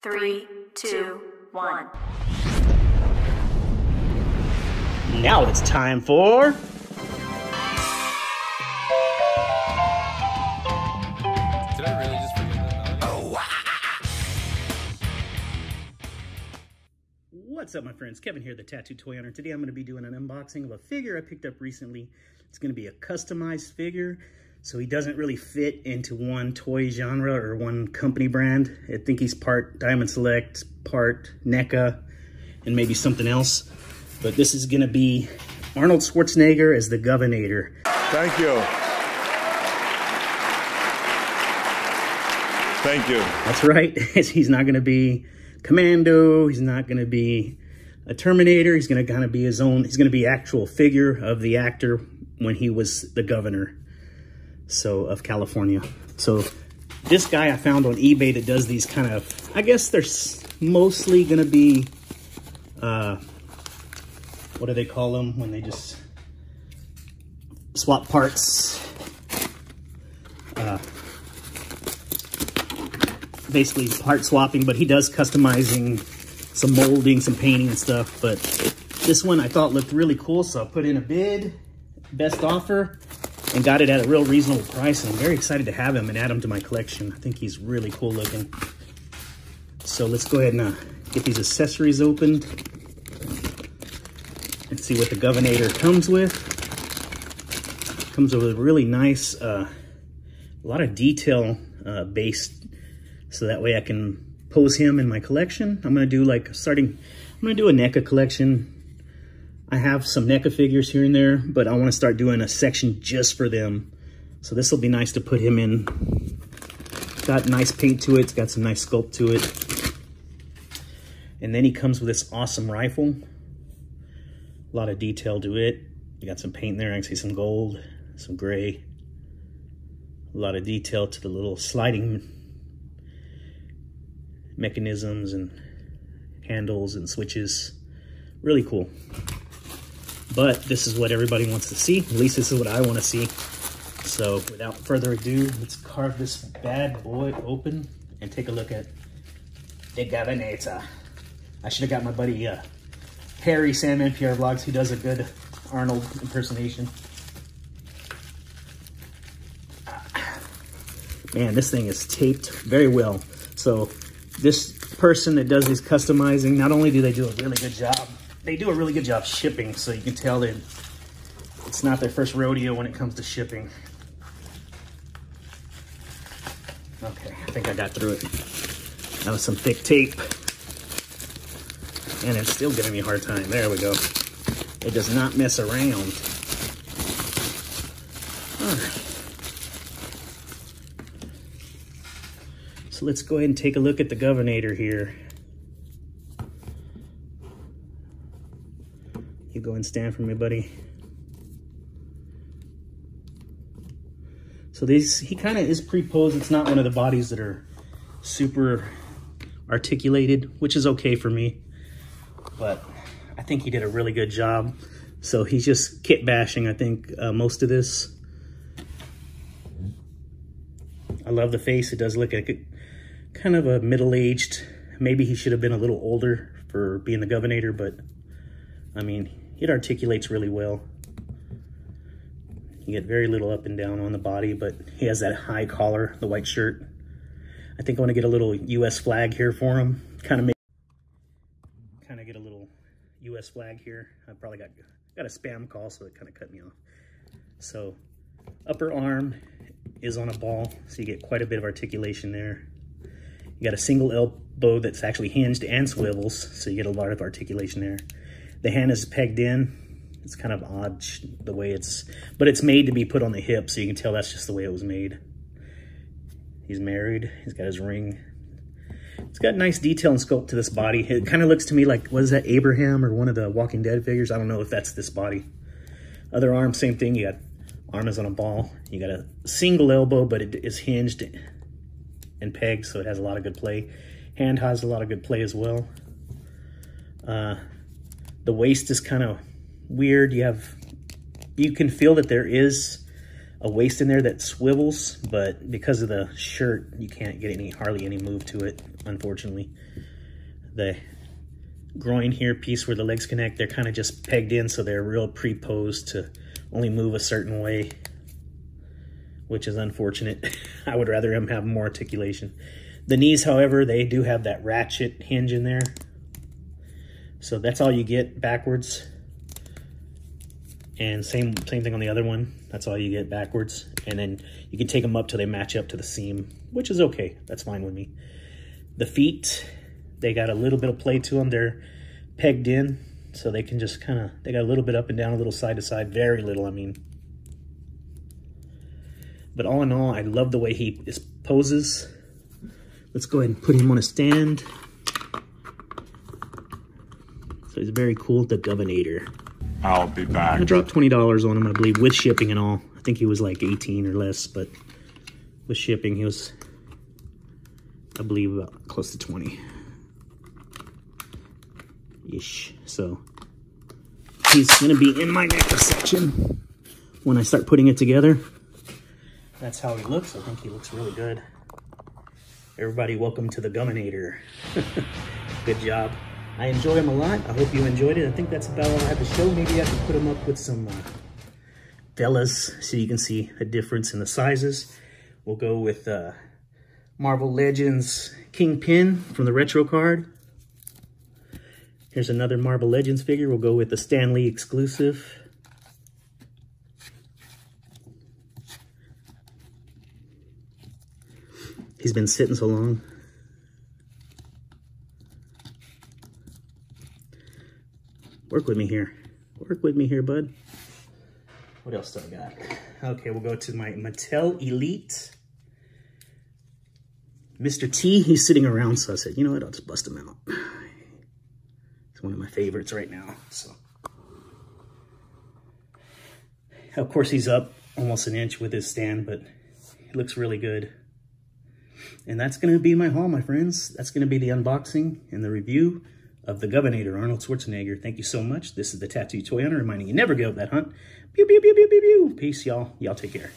Three, two, one. Now it's time for. Did I really just forget that melody? Oh, ah! What's up, my friends? Kevin here, the Tattooed Toy Hunter. Today I'm going to be doing an unboxing of a figure I picked up recently. It's going to be a customized figure, so he doesn't really fit into one toy genre or one company brand. I think he's part Diamond Select, part NECA, and maybe something else. But this is going to be Arnold Schwarzenegger as the Governator. Thank you. Thank you. That's right. he's not going to be Commando. He's not going to be a Terminator. He's going to kind of be his own. He's going to be actual figure of the actor when he was the governor. So of California. So this guy I found on eBay that does these kind of. I guess they're mostly going to be. Uh, what do they call them when they just swap parts? basically part swapping, but he does customizing, some molding, some painting and stuff. But this one I thought looked really cool, so I put in a bid, best offer, and got it at a real reasonable price. And I'm very excited to have him and add him to my collection. I think he's really cool looking. So let's go ahead and uh, get these accessories opened and see what the Governator comes with. Comes with a really nice, uh, a lot of detail uh, based so that way I can pose him in my collection. I'm gonna do like starting, I'm gonna do a NECA collection. I have some NECA figures here and there, but I wanna start doing a section just for them. So this will be nice to put him in. Got nice paint to it, it's got some nice sculpt to it. And then he comes with this awesome rifle. A lot of detail to it. You got some paint there, I can see some gold, some gray. A lot of detail to the little sliding mechanisms and handles and switches. Really cool. But this is what everybody wants to see. At least this is what I want to see. So without further ado, let's carve this bad boy open and take a look at the Governator. I should have got my buddy uh, Harry Sam NPR Vlogs. He does a good Arnold impersonation. Man, this thing is taped very well. So this person that does these customizing, not only do they do a really good job, they do a really good job shipping. So you can tell that it's not their first rodeo when it comes to shipping. Okay, I think I got through it. That was some thick tape. And it's still giving me a hard time. There we go. It does not mess around. So let's go ahead and take a look at the Governator here. You go and stand for me, buddy. So these, he kind of is pre-posed. It's not one of the bodies that are super articulated, which is okay for me. But I think he did a really good job. So he's just kit bashing, I think, uh, most of this. I love the face. It does look like a, kind of a middle-aged. Maybe he should have been a little older for being the governor, but I mean, it articulates really well. You get very little up and down on the body, but he has that high collar, the white shirt. I think I want to get a little U.S. flag here for him. Kind of make, kind of get a little U.S. flag here. I probably got got a spam call, so it kind of cut me off. So upper arm is on a ball, so you get quite a bit of articulation there. You got a single elbow that's actually hinged and swivels, so you get a lot of articulation there. The hand is pegged in. It's kind of odd the way it's, but it's made to be put on the hip, so you can tell that's just the way it was made. He's married. He's got his ring. It's got nice detail and sculpt to this body. It kind of looks to me like, what is that, Abraham or one of the Walking Dead figures? I don't know if that's this body. Other arm, same thing. You got arm is on a ball. You got a single elbow, but it is hinged and pegged, so it has a lot of good play. Hand has a lot of good play as well. Uh, the waist is kind of weird. You have, you can feel that there is a waist in there that swivels, but because of the shirt, you can't get any hardly any move to it, unfortunately. The groin here piece where the legs connect, they're kind of just pegged in, so they're real pre-posed to only move a certain way, which is unfortunate. I would rather him have more articulation. The knees, however, they do have that ratchet hinge in there. So that's all you get backwards. And same same thing on the other one. That's all you get backwards. And then you can take them up till they match up to the seam, which is okay. That's fine with me. The feet, they got a little bit of play to them. They're pegged in, so they can just kind of, they got a little bit up and down, a little side to side. Very little, I mean. But all in all, I love the way he is poses. Let's go ahead and put him on a stand. So he's very cool, the Governator. I'll be back. I dropped $20 on him, I believe, with shipping and all. I think he was like 18 or less, but with shipping, he was, I believe, about close to 20. Ish. So he's going to be in my next section when I start putting it together. That's how he looks. I think he looks really good. Everybody, welcome to the Guminator. good job. I enjoy them a lot. I hope you enjoyed it. I think that's about all I have to show. Maybe I can put them up with some uh, so you can see a difference in the sizes. We'll go with uh, Marvel Legends Kingpin from the retro card. Here's another Marvel Legends figure. We'll go with the Stan Lee exclusive. He's been sitting so long. Work with me here. Work with me here, bud. What else do I got? Okay, we'll go to my Mattel Elite. Mr. T, he's sitting around, so I said, you know what, I'll just bust him out. It's one of my favorites right now, so. Of course, he's up almost an inch with his stand, but he looks really good. And that's going to be my haul, my friends. That's going to be the unboxing and the review of the Governator, Arnold Schwarzenegger. Thank you so much. This is the Tattooed Toy Hunter reminding you never give up that hunt. Pew, pew, pew, pew, pew, pew. Peace, y'all. Y'all take care.